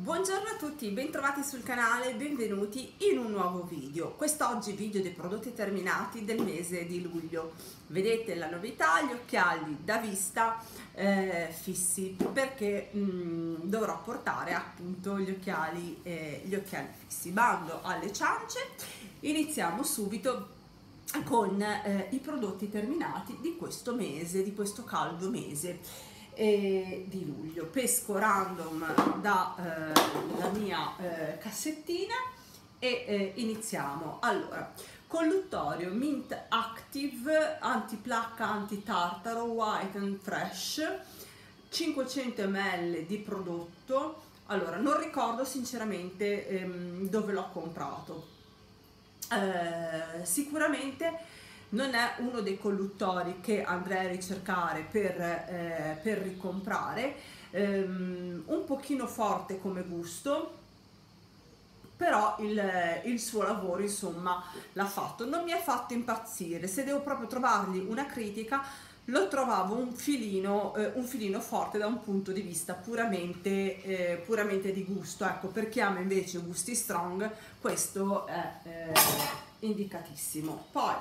Buongiorno a tutti, bentrovati sul canale, benvenuti in un nuovo video. Quest'oggi video dei prodotti terminati del mese di luglio. Vedete la novità, gli occhiali da vista eh, fissi perché mh, mm, dovrò portare appunto gli occhiali, eh, gli occhiali fissi. Bando alle ciance, iniziamo subito con eh, i prodotti terminati di questo mese, di questo caldo mese eh, di luglio. Pesco random dalla eh, mia eh, cassettina e eh, iniziamo. Allora, colluttorio Mint Active anti-placca, anti-tartaro, white and fresh, 500 ml di prodotto. Allora, non ricordo sinceramente ehm, dove l'ho comprato. Eh, sicuramente non è uno dei colluttori che andrei a ricercare per, eh, per ricomprare, um, un pochino forte come gusto, però il, il, suo lavoro insomma l'ha fatto, non mi ha fatto impazzire, se devo proprio trovargli una critica lo trovavo un filino, eh, un filino forte da un punto di vista puramente, eh, puramente di gusto, ecco per chi ama invece gusti strong questo è eh, indicatissimo. Poi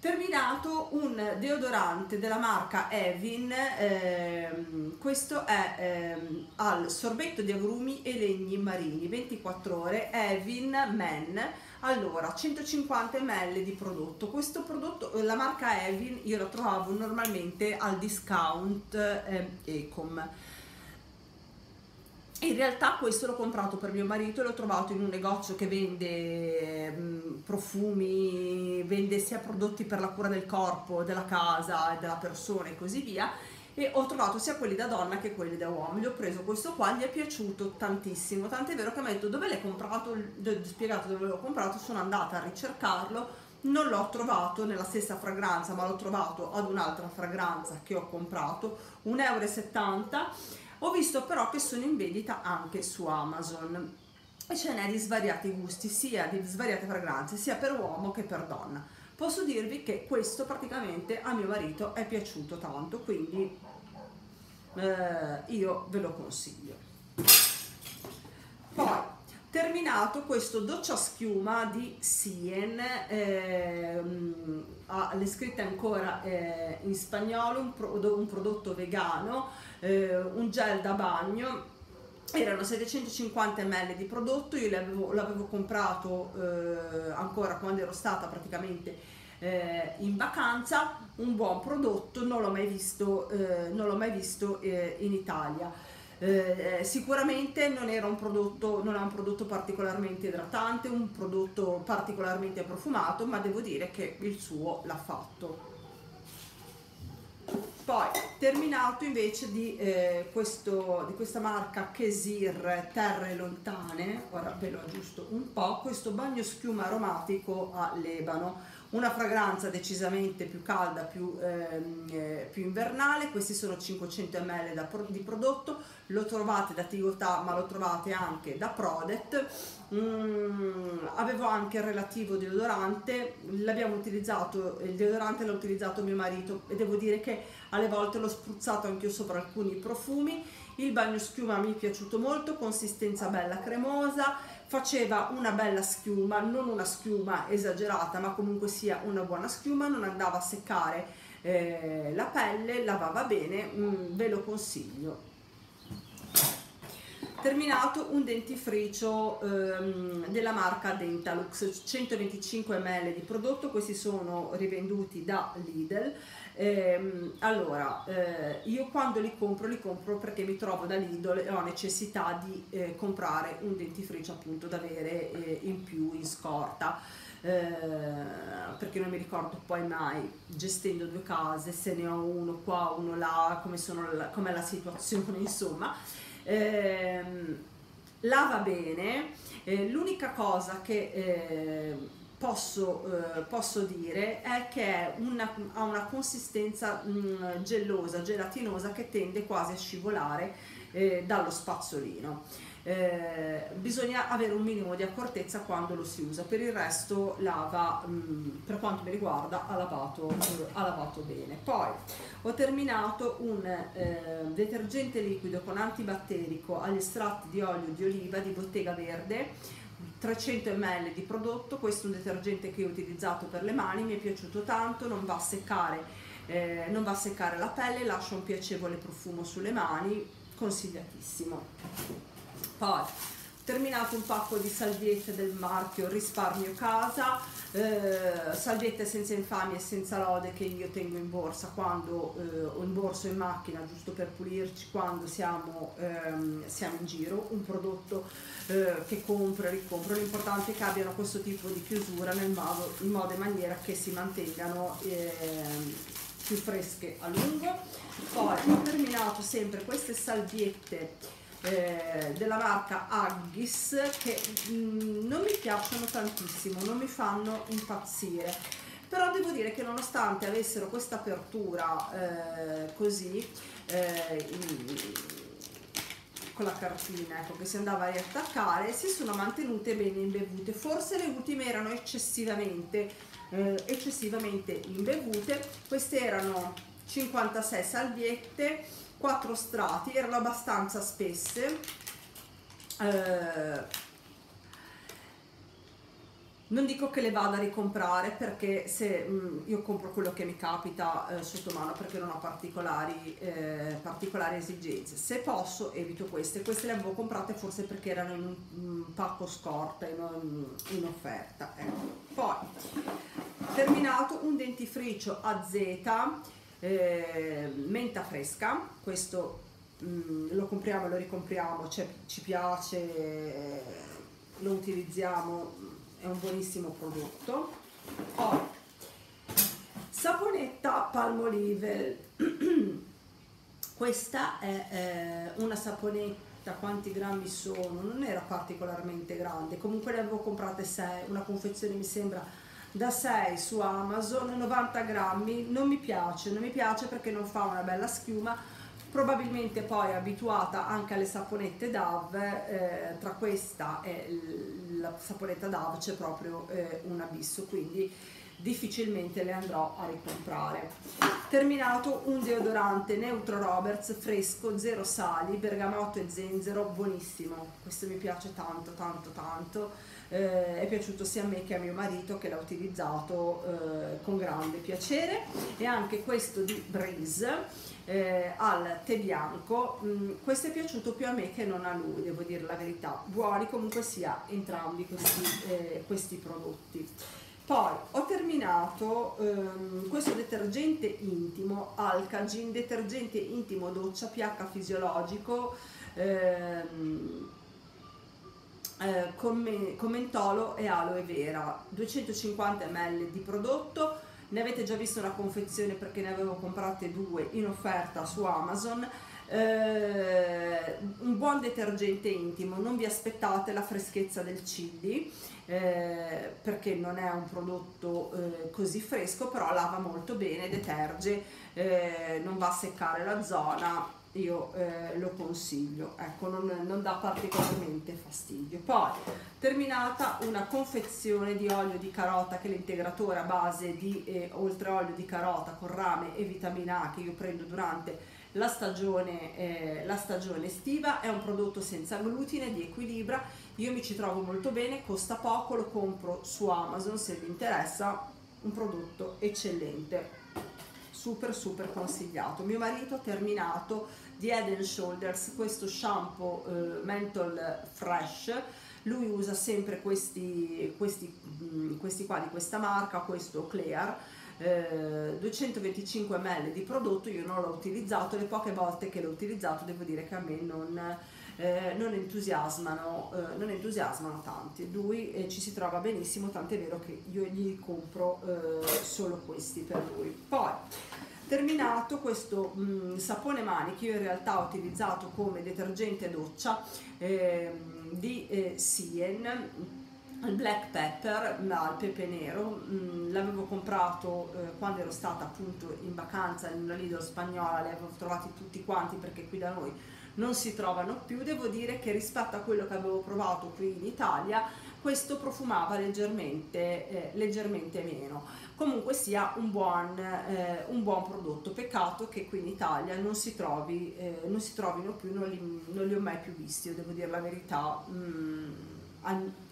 terminato un deodorante della marca Evin ehm, questo è ehm, al sorbetto di agrumi e legni marini 24 ore Evin Men. Allora 150 ml di prodotto. Questo prodotto la marca Evin io la trovavo normalmente al discount eh, Ecom in realtà questo l'ho comprato per mio marito e l'ho trovato in un negozio che vende mm, profumi, vende sia prodotti per la cura del corpo, della casa della persona e così via. E ho trovato sia quelli da donna che quelli da uomo. Gli ho preso questo qua, gli è piaciuto tantissimo, tant'è vero che mi ha detto dove l'hai comprato, gli ho spiegato dove l'ho comprato, sono andata a ricercarlo, non l'ho trovato nella stessa fragranza, ma l'ho trovato ad un'altra fragranza che ho comprato, 1,70 euro ho visto però che sono in vendita anche su Amazon e ce n'è di svariati gusti, sia di svariate fragranze, sia per uomo che per donna. Posso dirvi che questo praticamente a mio marito è piaciuto tanto, quindi eh, io ve lo consiglio. Poi, terminato questo doccia schiuma di Sien, eh, ha le scritte ancora eh, in spagnolo, un, pro, un prodotto vegano, eh, un gel da bagno erano 750 ml di prodotto, io l'avevo, l'avevo comprato eh, ancora quando ero stata praticamente eh, in vacanza, un buon prodotto, non l'ho mai visto, eh, l'ho mai visto eh, in Italia. Eh, sicuramente non era un prodotto, non è un prodotto particolarmente idratante, un prodotto particolarmente profumato, ma devo dire che il suo l'ha fatto. Poi, terminato invece di, eh, questo, di questa marca Kesir Terre Lontane, ora ve lo aggiusto un po', questo bagno schiuma aromatico a lebano, una fragranza decisamente più calda, più, ehm, eh, più invernale, questi sono 500 ml da, di prodotto, lo trovate da Tigotà ma lo trovate anche da Prodet, mm, avevo anche il relativo deodorante, l'abbiamo utilizzato, il deodorante l'ha utilizzato mio marito e devo dire che alle volte l'ho spruzzato anche io sopra alcuni profumi, il bagno schiuma mi è piaciuto molto, consistenza bella cremosa, faceva una bella schiuma, non una schiuma esagerata ma comunque sia una buona schiuma, non andava a seccare eh, la pelle, lavava bene, mm, ve lo consiglio. Terminato un dentifricio ehm, della marca Dentalux 125 ml di prodotto questi sono rivenduti da Lidl eh, allora eh, io quando li compro li compro perché mi trovo da Lidl e ho necessità di eh, comprare un dentifricio appunto da avere eh, in più in scorta. Eh, perché non mi ricordo poi mai gestendo due case se ne ho uno qua uno là come com'è la situazione insomma. Eh, lava bene, eh, l'unica cosa che posso, eh, posso, dire è che una, ha una consistenza mh, mm, gellosa, gelatinosa che tende quasi a scivolare eh, dallo spazzolino. Eh, bisogna avere un minimo di accortezza quando lo si usa, per il resto lava, mh, mm, per quanto mi riguarda, ha lavato, eh, ha lavato bene. Poi ho terminato un eh, detergente liquido con antibatterico agli estratti di olio di oliva di Bottega Verde 300 ml di prodotto, questo è un detergente che ho utilizzato per le mani, mi è piaciuto tanto, non va a seccare, eh, non va a seccare la pelle, lascia un piacevole profumo sulle mani, consigliatissimo. Poi terminato un pacco di salviette del marchio Risparmio Casa, eh, salviette senza infamia e senza lode che io tengo in borsa quando eh, ho in borso in macchina giusto per pulirci quando siamo, ehm, siamo in giro, un prodotto eh, che compro e ricompro, l'importante è che abbiano questo tipo di chiusura nel modo, in modo e maniera che si mantengano ehm, più fresche a lungo. Poi ho terminato sempre queste salviette eh, della marca Aggis che mh, mm, non mi piacciono tantissimo, non mi fanno impazzire. Però devo dire che nonostante avessero questa apertura eh, così eh, in, con la cartina ecco, che si andava a riattaccare si sono mantenute bene imbevute. Forse le ultime erano eccessivamente eh, eccessivamente imbevute. Queste erano 56 salviette quattro strati erano abbastanza spesse. Eh, non dico che le vada a ricomprare perché se mh, mm, io compro quello che mi capita eh, sotto mano perché non ho particolari, eh, particolari, esigenze. Se posso evito queste. Queste le avevo comprate forse perché erano in un, un pacco scorta in, in offerta ecco. poi terminato un dentifricio a Z eh, menta fresca, questo mh, mm, lo compriamo e lo ricompriamo, cioè, ci piace, lo utilizziamo, è un buonissimo prodotto. Poi, saponetta Palmolive, questa è eh, una saponetta, quanti grammi sono? Non era particolarmente grande, comunque ne avevo comprate 6, una confezione mi sembra da 6 su Amazon 90 grammi non mi piace non mi piace perché non fa una bella schiuma probabilmente poi abituata anche alle saponette DAV eh, tra questa e la saponetta DAV c'è proprio eh, un abisso quindi difficilmente le andrò a ricomprare. Terminato un deodorante Neutro Roberts fresco zero sali bergamotto e zenzero buonissimo. Questo mi piace tanto tanto tanto eh, è piaciuto sia a me che a mio marito che l'ha utilizzato eh, con grande piacere. E anche questo di Breeze eh, al tè bianco. Mm, questo è piaciuto più a me che non a lui devo dire la verità. Buoni comunque sia entrambi questi, eh, questi prodotti. Poi ho terminato ehm, questo detergente intimo Alcagin detergente intimo doccia pH fisiologico ehm, eh, con mentolo e aloe vera. 250 ml di prodotto. Ne avete già visto una confezione perché ne avevo comprate due in offerta su Amazon. Eh, un buon detergente intimo non vi aspettate la freschezza del chili eh, perché non è un prodotto eh, così fresco però lava molto bene deterge eh, non va a seccare la zona io eh, lo consiglio, ecco, non, non, dà particolarmente fastidio. Poi, terminata una confezione di olio di carota che è l'integratore a base di eh, oltre olio di carota con rame e vitamina A che io prendo durante la stagione, eh, la stagione estiva, è un prodotto senza glutine, di equilibra, io mi ci trovo molto bene, costa poco, lo compro su Amazon se vi interessa, un prodotto eccellente. Super super consigliato. Mio marito ha terminato di Head Shoulders questo shampoo eh, menthol fresh. Lui usa sempre questi, questi, mm, questi qua di questa marca questo Clear eh, 225 ml di prodotto io non l'ho utilizzato le poche volte che l'ho utilizzato devo dire che a me non, eh, non, entusiasmano, eh, non entusiasmano tanti. Lui eh, ci si trova benissimo tant'è vero che io gli compro eh, solo questi per lui. Poi terminato questo mh, mm, sapone mani che io in realtà ho utilizzato come detergente doccia eh, di eh, Sien il black pepper al pepe nero. Mm, l'avevo comprato eh, quando ero stata appunto in vacanza in una Lidl spagnola li avevo trovati tutti quanti perché qui da noi non si trovano più. Devo dire che rispetto a quello che avevo provato qui in Italia questo profumava leggermente, eh, leggermente meno comunque sia un buon, eh, un buon, prodotto. Peccato che qui in Italia non si, trovi, eh, non si trovino più non li, non li, ho mai più visti devo dire la verità. Mm,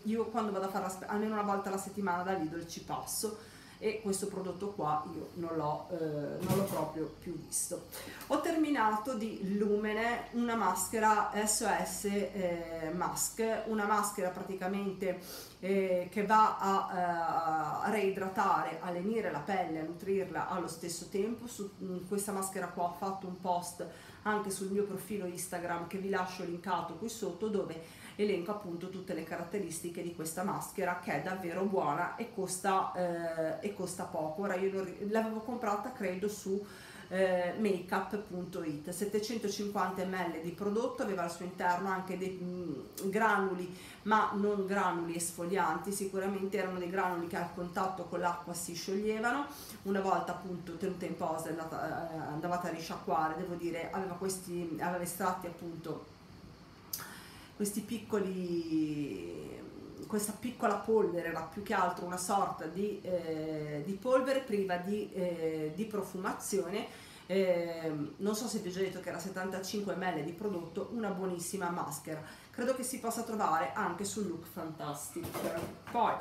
io quando vado a fare almeno una volta alla settimana da Lidl ci passo e questo prodotto qua io non l'ho, eh, non l'ho proprio più visto. Ho terminato di Lumene una maschera SOS eh, Mask, una maschera praticamente eh, che va a, eh, a, reidratare, a lenire la pelle, a nutrirla allo stesso tempo. Su questa maschera qua ho fatto un post anche sul mio profilo Instagram che vi lascio linkato qui sotto dove elenco appunto tutte le caratteristiche di questa maschera che è davvero buona e costa, eh, e costa poco. Ora io l'avevo comprata credo su eh, makeup.it 750 ml di prodotto aveva al suo interno anche dei mh, mm, granuli ma non granuli esfolianti. Sicuramente erano dei granuli che al contatto con l'acqua si scioglievano. Una volta appunto tenuta in posa andata, eh, andavate a risciacquare devo dire aveva questi aveva estratti appunto questi piccoli questa piccola polvere era più che altro una sorta di, eh, di polvere priva di, eh, di profumazione. Eh, non so se vi ho già detto che era 75 ml di prodotto una buonissima maschera. Credo che si possa trovare anche sul look fantastic poi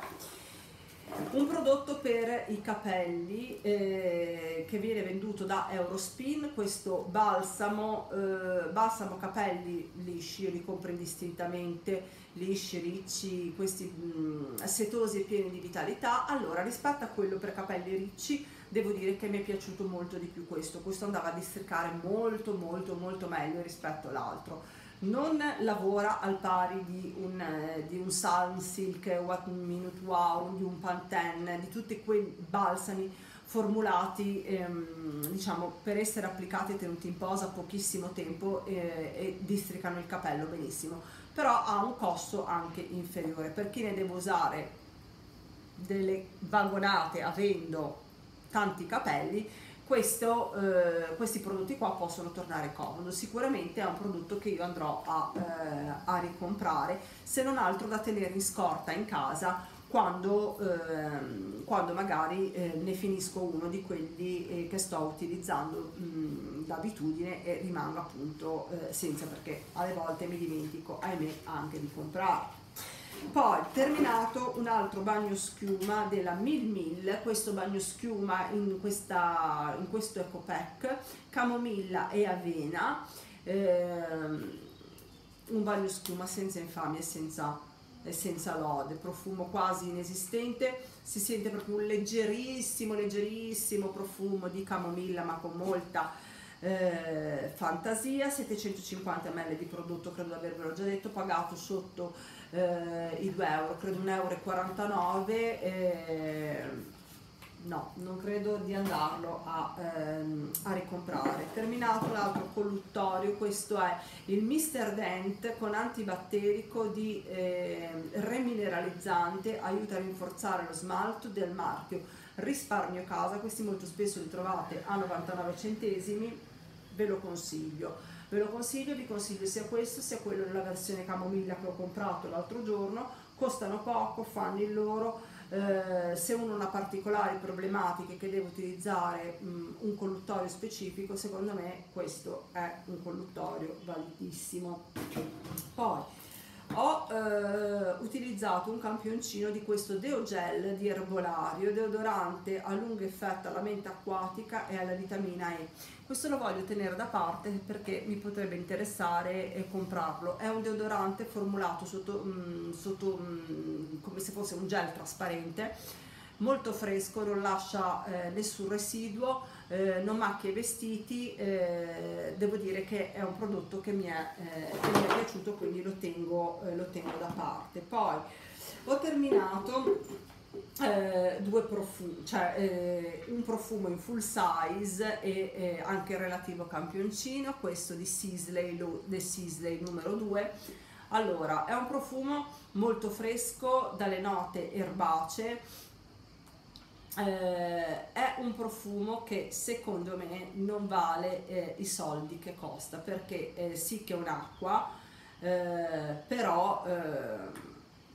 un prodotto per i capelli eh, che viene venduto da Eurospin, questo balsamo, eh, balsamo capelli lisci, io li compro indistintamente, lisci, ricci, questi mh, mm, setosi e pieni di vitalità, allora rispetto a quello per capelli ricci devo dire che mi è piaciuto molto di più questo, questo andava a districare molto molto molto meglio rispetto all'altro non lavora al pari di un, eh, di un Sunsilk, What Minute Wow, di un Pantene, di tutti quei balsami formulati ehm, diciamo per essere applicati e tenuti in posa pochissimo tempo eh, e districano il capello benissimo. Però ha un costo anche inferiore. Per chi ne deve usare delle vagonate avendo tanti capelli questo, eh, questi prodotti qua possono tornare comodo. Sicuramente è un prodotto che io andrò a, eh, a ricomprare se non altro da tenere in scorta in casa quando, eh, quando magari eh, ne finisco uno di quelli eh, che sto utilizzando mh, d'abitudine e rimango appunto eh, senza perché alle volte mi dimentico ahimè anche di comprare poi terminato un altro bagno schiuma della Mil Mil questo bagno schiuma in, questa, in questo eco pack camomilla e avena ehm, un bagno schiuma senza infamia e senza, senza lode profumo quasi inesistente si sente proprio un leggerissimo leggerissimo profumo di camomilla ma con molta eh, fantasia. 750 ml di prodotto credo di avervelo già detto pagato sotto eh, i 2 euro, credo 1,49 euro. Eh, no, non credo di andarlo a, ehm, a ricomprare. Terminato l'altro colluttorio, questo è il Mr. Dent con antibatterico di eh, remineralizzante, aiuta a rinforzare lo smalto del marchio risparmio casa, questi molto spesso li trovate a 99 centesimi, ve lo consiglio ve lo consiglio, vi consiglio sia questo sia quello nella versione camomilla che ho comprato l'altro giorno, costano poco, fanno il loro, eh, se uno ha particolari problematiche che deve utilizzare mh, un colluttorio specifico, secondo me questo è un colluttorio validissimo. Poi ho eh, utilizzato un campioncino di questo Deogel di erbolario, deodorante a lungo effetto alla menta acquatica e alla vitamina E. Questo lo voglio tenere da parte perché mi potrebbe interessare e comprarlo. È un deodorante formulato sotto, mh, mm, sotto mh, mm, come se fosse un gel trasparente, molto fresco, non lascia eh, nessun residuo, eh, non macchia i vestiti, eh, devo dire che è un prodotto che mi è, eh, che mi è piaciuto, quindi lo tengo, eh, lo tengo da parte. Poi ho terminato eh, due profumi, cioè eh, un profumo in full size e anche il relativo campioncino, questo di Sisley, lo, del Sisley numero 2. Allora, è un profumo molto fresco, dalle note erbacee, eh, è un profumo che secondo me non vale eh, i soldi che costa perché eh, sì che è un'acqua eh, però eh,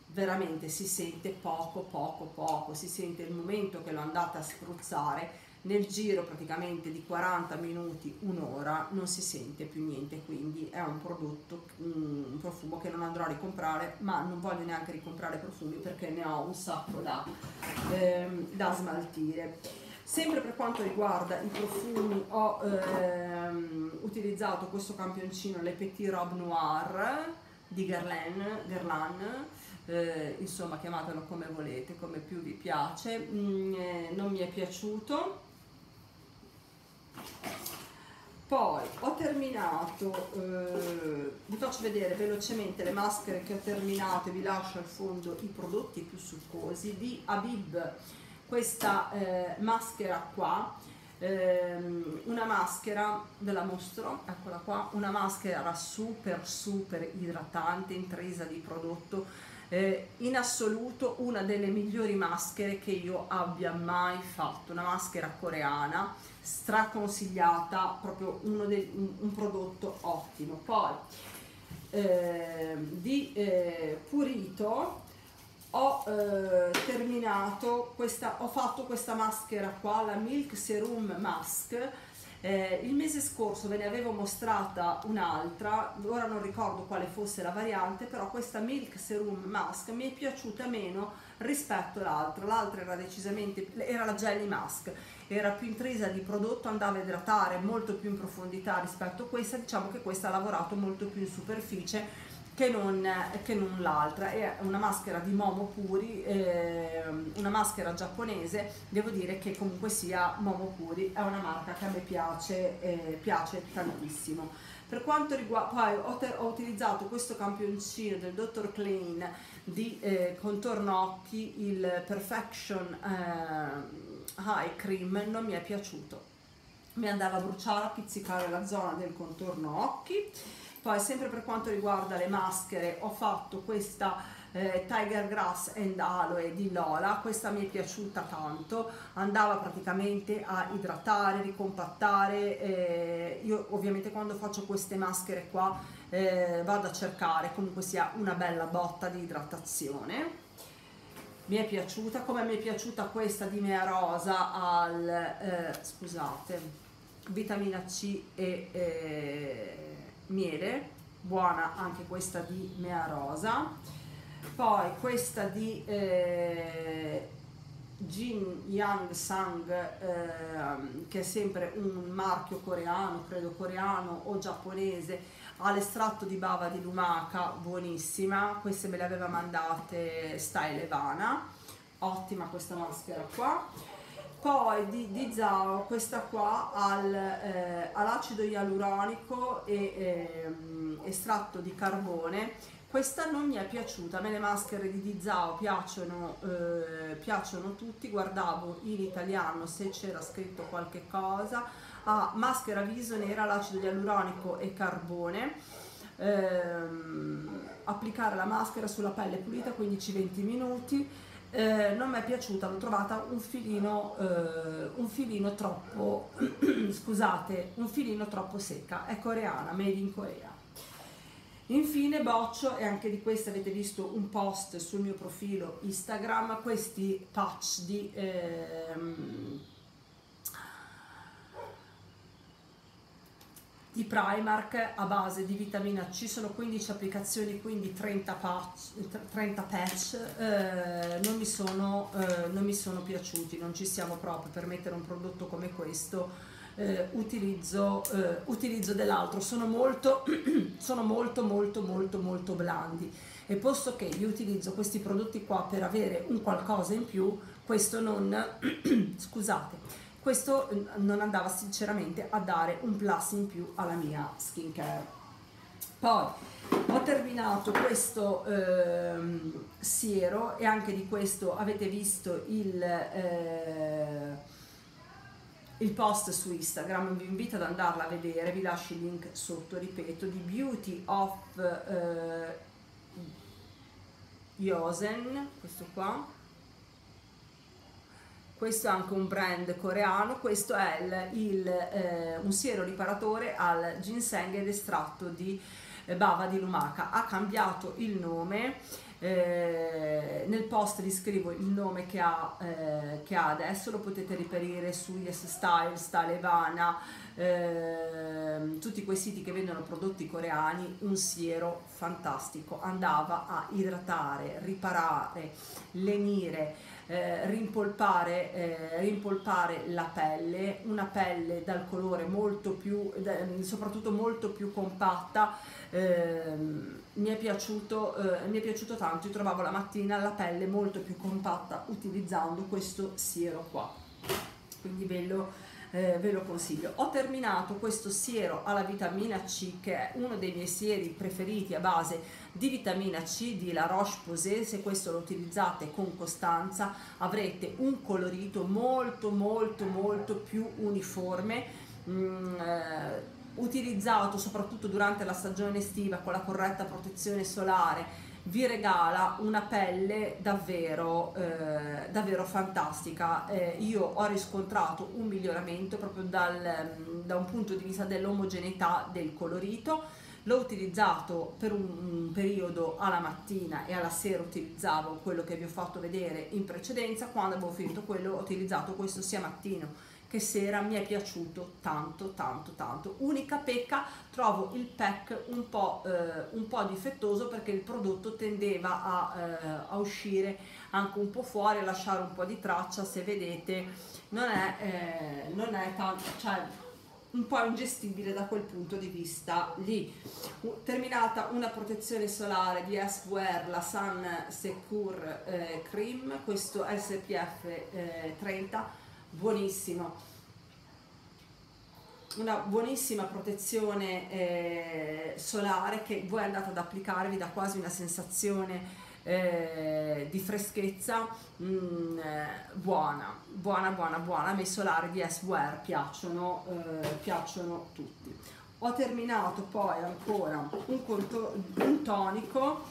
veramente si sente poco poco poco. Si sente il momento che lo andate a spruzzare nel giro praticamente di 40 minuti, un'ora, non si sente più niente, quindi è un prodotto, un profumo che non andrò a ricomprare, ma non voglio neanche ricomprare profumi perché ne ho un sacco da, ehm, da smaltire. Sempre per quanto riguarda i profumi ho ehm, utilizzato questo campioncino Le Petit Robe Noir di Guerlain, Guerlain eh, insomma chiamatelo come volete, come più vi piace, mm, eh, non mi è piaciuto poi ho terminato eh, vi faccio vedere velocemente le maschere che ho terminato e vi lascio al fondo i prodotti più succosi di Habib. Questa eh, maschera qua ehm, una maschera ve la mostro eccola qua una maschera super super idratante intrisa di prodotto eh, in assoluto una delle migliori maschere che io abbia mai fatto una maschera coreana straconsigliata, proprio un, un, prodotto ottimo. Poi eh, di eh, Purito ho eh, terminato questa, ho fatto questa maschera qua, la Milk Serum Mask. Eh, il mese scorso ve ne avevo mostrata un'altra, ora non ricordo quale fosse la variante, però questa Milk Serum Mask mi è piaciuta meno rispetto all'altra, l'altra era decisamente, era la Jelly Mask. Era più intrisa di prodotto, andava a idratare molto più in profondità rispetto a questa, diciamo che questa ha lavorato molto più in superficie che non, non l'altra, è una maschera di Momo Puri, eh, una maschera giapponese, devo dire che comunque sia Momo Puri è una marca che a me piace, eh, piace tantissimo. Per quanto riguarda, poi ho, ho, utilizzato questo campioncino del Dr. Klein di eh, contorno occhi, il Perfection eh, High Cream non mi è piaciuto mi andava a bruciare, a pizzicare la zona del contorno occhi poi sempre per quanto riguarda le maschere ho fatto questa eh, Tiger Grass and Aloe di Lola. Questa mi è piaciuta tanto. Andava praticamente a idratare, ricompattare eh, io ovviamente quando faccio queste maschere qua eh, vado a cercare comunque sia una bella botta di idratazione. Mi è piaciuta come mi è piaciuta questa di Mea Rosa al eh, scusate vitamina C e eh, miele. Buona anche questa di Mea Rosa poi questa di eh, Jin Yang Sang eh, che è sempre un marchio coreano credo coreano o giapponese all'estratto di bava di lumaca buonissima. Queste me le aveva mandate Style Evana ottima questa maschera qua poi di, di Zao questa qua al, eh, all'acido ialuronico e eh, estratto di carbone. Questa non mi è piaciuta, a me le maschere di Dizao piacciono, eh, piacciono tutti, guardavo in italiano se c'era scritto qualche cosa, ha maschera viso nera, l'acido ialuronico e carbone, ehm, applicare la maschera sulla pelle pulita 15-20 minuti, eh, non mi è piaciuta, l'ho trovata un filino, eh, un filino troppo, scusate, un filino troppo secca, è coreana, made in Corea. Infine boccio, e anche di questa avete visto un post sul mio profilo Instagram, questi patch di... Ehm, di Primark a base di vitamina C, sono 15 applicazioni, quindi 30 patch, 30 patch. Eh, non, mi sono, eh, non mi sono piaciuti, non ci siamo proprio. Per mettere un prodotto come questo, eh, utilizzo, eh, utilizzo dell'altro, sono molto, sono molto molto molto molto blandi. E posto che io utilizzo questi prodotti qua per avere un qualcosa in più, questo non, scusate, questo non andava sinceramente a dare un plus in più alla mia skincare. Poi ho terminato questo ehm, siero e anche di questo avete visto il, eh, il post su Instagram vi invito ad andarla a vedere vi lascio il link sotto ripeto di Beauty of eh, Yosen questo qua questo è anche un brand coreano, questo è il, il, eh, un siero riparatore al ginseng ed estratto di eh, bava di lumaca, ha cambiato il nome, eh, nel post vi scrivo il nome che ha, eh, che ha, adesso, lo potete riperire su Yes Style, Stalevana, eh, tutti quei siti che vendono prodotti coreani, un siero fantastico, andava a idratare, riparare, lenire, eh, rimpolpare, eh, rimpolpare la pelle, una pelle dal colore molto più, soprattutto molto più compatta, eh, mi, è piaciuto, eh, mi è piaciuto tanto, io trovavo la mattina la pelle molto più compatta utilizzando questo siero qua, quindi ve lo, eh, ve lo consiglio. Ho terminato questo siero alla vitamina C che è uno dei miei sieri preferiti a base di vitamina C di La Roche-Posay, se questo lo utilizzate con costanza avrete un colorito molto molto molto più uniforme. Mm, eh, utilizzato soprattutto durante la stagione estiva con la corretta protezione solare vi regala una pelle davvero, eh, davvero fantastica. Eh, io ho riscontrato un miglioramento proprio dal, da un punto di vista dell'omogeneità del colorito l'ho utilizzato per un periodo alla mattina e alla sera utilizzavo quello che vi ho fatto vedere in precedenza quando avevo finito quello ho utilizzato questo sia mattino che sera mi è piaciuto tanto tanto tanto unica pecca trovo il pack un po', eh, un po difettoso perché il prodotto tendeva a, eh, a, uscire anche un po' fuori a lasciare un po' di traccia se vedete non è, eh, non è tanto cioè un po' ingestibile da quel punto di vista lì. Terminata una protezione solare di SWR, la Sun Secure eh, Cream, questo SPF eh, 30, buonissimo. Una buonissima protezione eh, solare che voi andate ad applicare, vi dà quasi una sensazione eh, di freschezza mh, mm, eh, buona, buona, buona, buona. A me i solari di S-Wear piacciono, eh, piacciono tutti. Ho terminato poi ancora un, conto, un tonico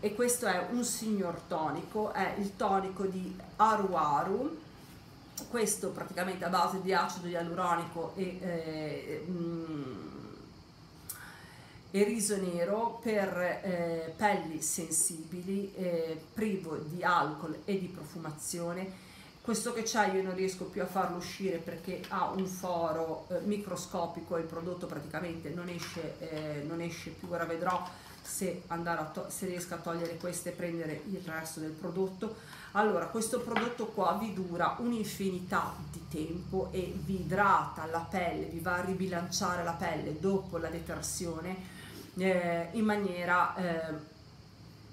e questo è un signor tonico, è il tonico di Aru Aru questo praticamente a base di acido ialuronico e eh, mh, mm, e riso nero per eh, pelli sensibili, eh, privo di alcol e di profumazione. Questo che c'è io non riesco più a farlo uscire perché ha un foro eh, microscopico e il prodotto praticamente non esce, eh, non esce più, ora vedrò se, se riesco a togliere questo e prendere il resto del prodotto. Allora, questo prodotto qua vi dura un'infinità di tempo e vi idrata la pelle, vi va a ribilanciare la pelle dopo la detersione eh, in maniera eh,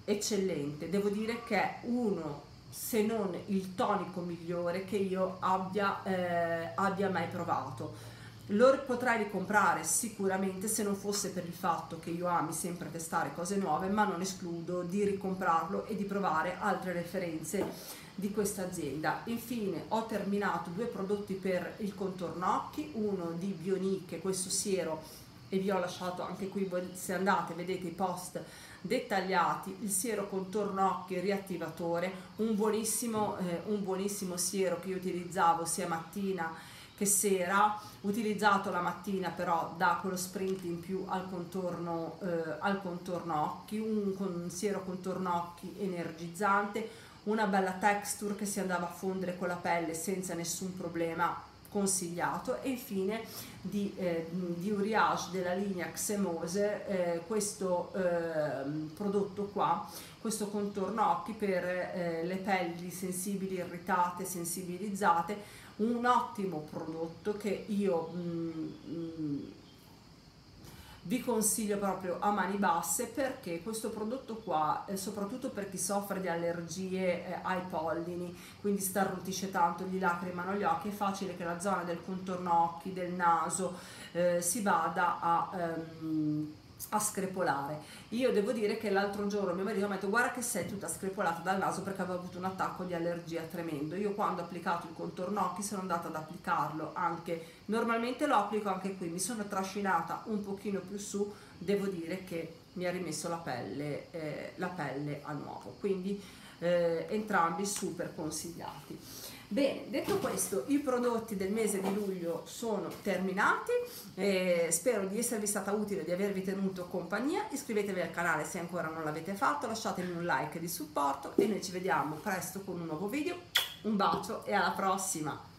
eccellente. Devo dire che è uno, se non il tonico migliore che io abbia, eh, abbia mai provato. Lo potrei ricomprare sicuramente se non fosse per il fatto che io ami sempre testare cose nuove, ma non escludo di ricomprarlo e di provare altre referenze di questa azienda. Infine ho terminato due prodotti per il contorno occhi, uno di Bionique, questo siero e vi ho lasciato anche qui se andate vedete i post dettagliati il siero contorno occhi riattivatore un buonissimo, eh, un buonissimo siero che io utilizzavo sia mattina che sera utilizzato la mattina però da quello sprint in più al contorno, eh, al contorno occhi un, un siero contorno occhi energizzante una bella texture che si andava a fondere con la pelle senza nessun problema consigliato e infine di, eh, di Uriage della linea Xemose eh, questo eh, prodotto qua questo contorno occhi per eh, le pelli sensibili irritate sensibilizzate un ottimo prodotto che io mh, mm, mh, mm, vi consiglio proprio a mani basse perché questo prodotto qua, eh, soprattutto per chi soffre di allergie eh, ai pollini, quindi starnutisce tanto, gli lacrimano gli occhi, è facile che la zona del contorno occhi, del naso eh, si vada a... Ehm, a screpolare. Io devo dire che l'altro giorno mio marito mi ha detto guarda che sei tutta screpolata dal naso perché avevo avuto un attacco di allergia tremendo. Io quando ho applicato il contorno occhi sono andata ad applicarlo anche, normalmente lo applico anche qui, mi sono trascinata un pochino più su, devo dire che mi ha rimesso la pelle, eh, la pelle a nuovo, quindi eh, entrambi super consigliati. Bene, detto questo, i prodotti del mese di luglio sono terminati, eh, spero di esservi stata utile, di avervi tenuto compagnia, iscrivetevi al canale se ancora non l'avete fatto, lasciatemi un like di supporto e noi ci vediamo presto con un nuovo video, un bacio e alla prossima!